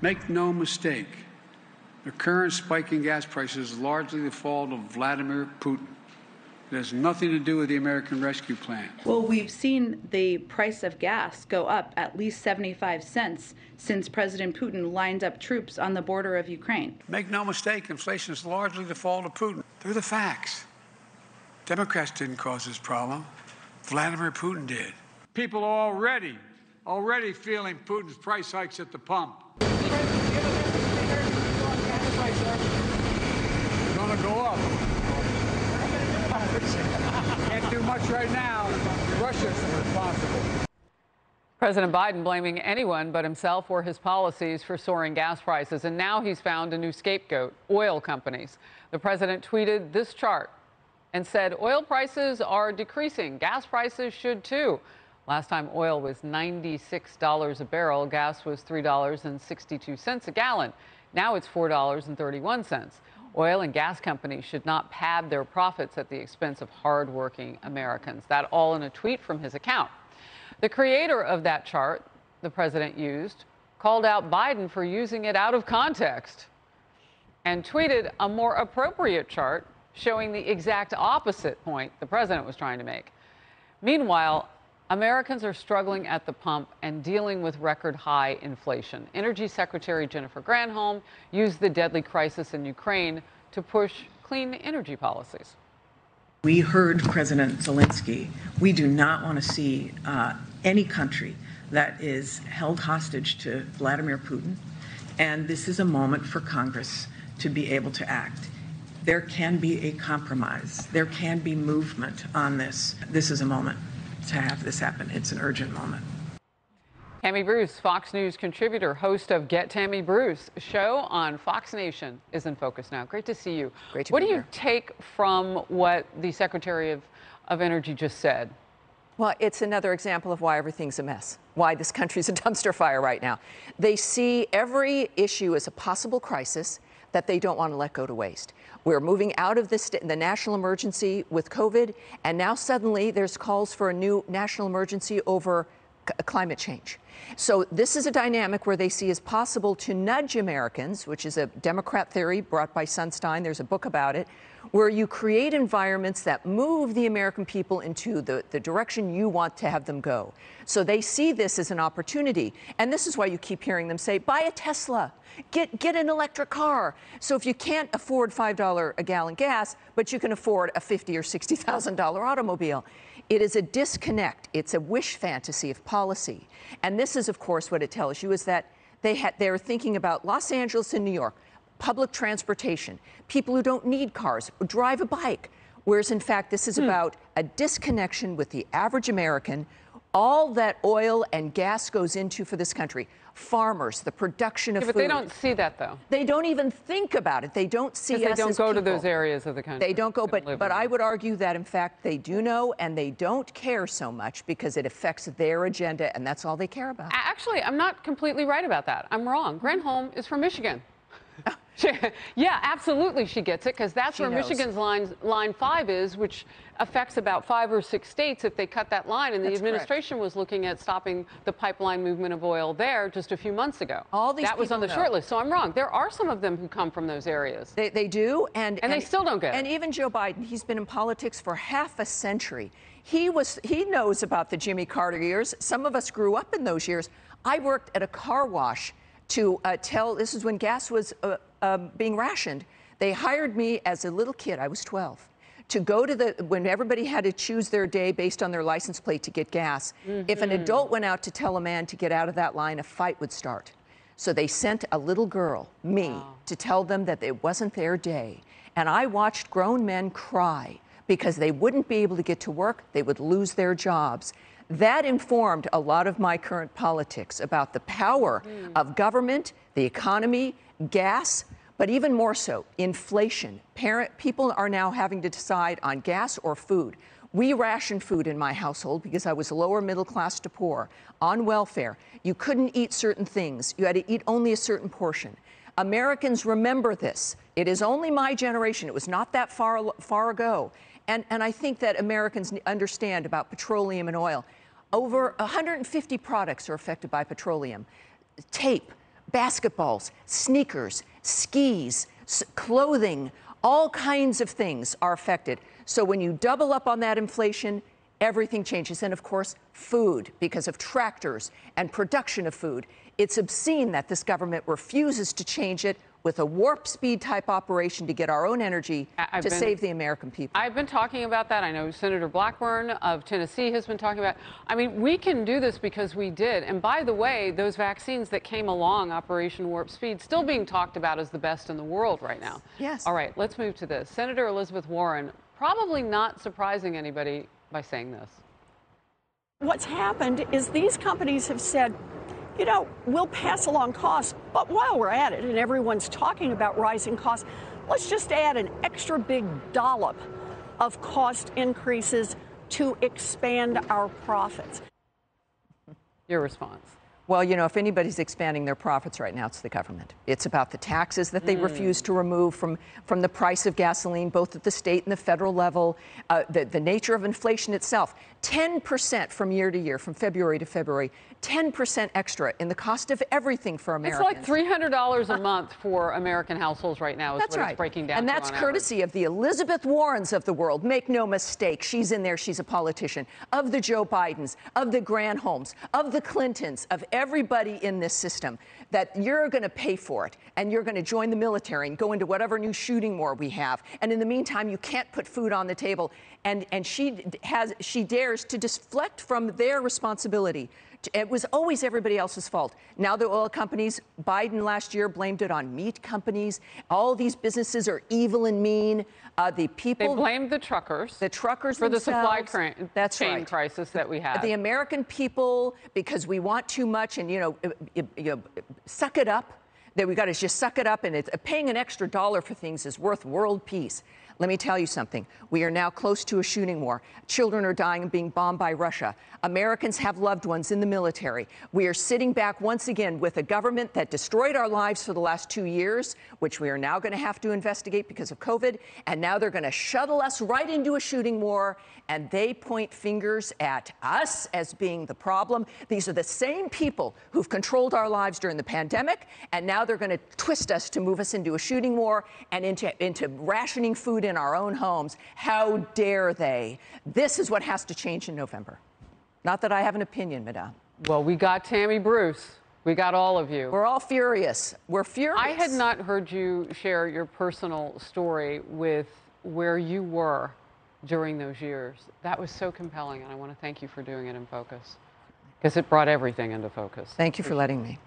Make no mistake, the current spike in gas prices is largely the fault of Vladimir Putin. It has nothing to do with the American Rescue Plan. Well, we've seen the price of gas go up at least 75 cents since President Putin lined up troops on the border of Ukraine. Make no mistake, inflation is largely the fault of Putin. They're the facts. Democrats didn't cause this problem. Vladimir Putin did. People are already, already feeling Putin's price hikes at the pump. It's Gonna go up. Can't do much right now. Russia's responsible. President Biden blaming anyone but himself or his policies for soaring gas prices. And now he's found a new scapegoat oil companies. The president tweeted this chart and said oil prices are decreasing. Gas prices should too. Last time oil was $96 a barrel, gas was $3.62 a gallon. Now it's $4.31. Oil and gas companies should not pad their profits at the expense of hardworking Americans. That all in a tweet from his account. The creator of that chart the president used called out Biden for using it out of context and tweeted a more appropriate chart showing the exact opposite point the president was trying to make. Meanwhile, Americans are struggling at the pump and dealing with record high inflation. Energy Secretary Jennifer Granholm used the deadly crisis in Ukraine to push clean energy policies. We heard President Zelensky. We do not want to see uh, any country that is held hostage to Vladimir Putin. And this is a moment for Congress to be able to act. There can be a compromise, there can be movement on this. This is a moment to have this happen. It's an urgent moment. Tammy Bruce, Fox News contributor, host of Get Tammy Bruce show on Fox Nation, is in focus now. Great to see you. Great to what be do you take from what the Secretary of, of Energy just said? Well, it's another example of why everything's a mess, why this country's a dumpster fire right now. They see every issue as a possible crisis that they don't want to let go to waste. We're moving out of the national emergency with COVID, and now suddenly there's calls for a new national emergency over climate change. So this is a dynamic where they see as possible to nudge Americans, which is a Democrat theory brought by Sunstein. There's a book about it, where you create environments that move the American people into the, the direction you want to have them go. So they see this as an opportunity. And this is why you keep hearing them say, buy a Tesla, get, get an electric car. So if you can't afford $5 a gallon gas, but you can afford a 50 or $60,000 automobile, it is a disconnect. It's a wish fantasy of policy. And this is, of course, what it tells you is that they had, they're thinking about Los Angeles and New York, public transportation, people who don't need cars, drive a bike. Whereas, in fact, this is hmm. about a disconnection with the average American. All that oil and gas goes into for this country, farmers, the production of Yeah, but food. they don't see that though. They don't even think about it. They don't see they don't go to those areas of the country. They don't go, They but live but in I would argue that in fact they do know and they don't care so much because it affects their agenda and that's all they care about. Actually, I'm not completely right about that. I'm wrong. Granholm is from Michigan. She- yeah, absolutely, she gets it because that's She where knows. Michigan's line line five is, which affects about five or six states if they cut that line. And the That's correct. administration was looking at stopping the pipeline movement of oil there just a few months ago. All these that was on the know. short list. So I'm wrong. There are some of them who come from those areas. They, they do, and And they still don't get it. And even Joe Biden, he's been in politics for half a century. He was he knows about the Jimmy Carter years. Some of us grew up in those years. I worked at a car wash to uh, tell. This is when gas was uh, um, being rationed. They hired me as a little kid. I was 12. To go to the when everybody had to choose their day based on their license plate to get gas. If an adult went out to tell a man to get out of that line, a fight would start. So they sent a little girl, me, to tell them that it wasn't their day. And I watched grown men cry because they wouldn't be able to get to work, they would lose their jobs. That informed a lot of my current politics about the power hmm. of government, the economy, gas, but even more so, inflation. Parent, people are now having to decide on gas or food. We ration food in my household because I was lower middle class to poor on welfare. You couldn't eat certain things, you had to eat only a certain portion. Americans remember this. It is only my generation, it was not that far, far ago. And, and I think that Americans understand about petroleum and oil. Over 150 products are affected by petroleum tape, basketballs, sneakers, skis, clothing, all kinds of things are affected. So when you double up on that inflation, everything changes. And of course, food, because of tractors and production of food. It's obscene that this government refuses to change it with a warp speed type operation to get our own energy I- I've to been- save the American people. I've been talking about that. I know Senator Blackburn of Tennessee has been talking about. I mean, we can do this because we did. And by the way, those vaccines that came along, Operation Warp Speed, still being talked about as the best in the world right now. Yes. All right, let's move to this. Senator Elizabeth Warren, probably not surprising anybody by saying this. What's happened is these companies have said, you know, we'll pass along costs, but while we're at it and everyone's talking about rising costs, let's just add an extra big dollop of cost increases to expand our profits. Your response. Well, you know, if anybody's expanding their profits right now, it's the government. It's about the taxes that they refuse to remove from, from the price of gasoline, both at the state and the federal level, uh, the, the nature of inflation itself. 10% from year to year, from February to February, 10% extra in the cost of everything for America. It's like $300 a month for American households right now, is That's what right. it's breaking down and that's courtesy of the Elizabeth Warrens of the world. Make no mistake, she's in there, she's a politician. Of the Joe Bidens, of the Granholms, of the Clintons, of everybody in this system, that you're going to pay for it and you're going to join the military and go into whatever new shooting war we have. And in the meantime, you can't put food on the table. And, and she has she dares to deflect from their responsibility. It was always everybody else's fault. Now the oil companies, Biden last year blamed it on meat companies. All these businesses are evil and mean. Uh, the people. They blamed the truckers. the truckers for the supply. That's chain right. crisis that we had. The American people, because we want too much, and you know, you, you, suck it up. That we got to just suck it up, and it's, paying an extra dollar for things is worth world peace. Let me tell you something. We are now close to a shooting war. Children are dying and being bombed by Russia. Americans have loved ones in the military. We are sitting back once again with a government that destroyed our lives for the last two years, which we are now going to have to investigate because of COVID. And now they're going to shuttle us right into a shooting war. And they point fingers at us as being the problem. These are the same people who've controlled our lives during the pandemic. And now they're going to twist us to move us into a shooting war and into, into rationing food in our own homes. How dare they? This is what has to change in November. Not that I have an opinion, Madame. well, we got Tammy Bruce. We got all of you. We're all furious. We're furious. I had not heard you share your personal story with where you were during those years. That was so compelling, and I want to thank you for doing it in focus because it brought everything into focus. Thank you for letting me.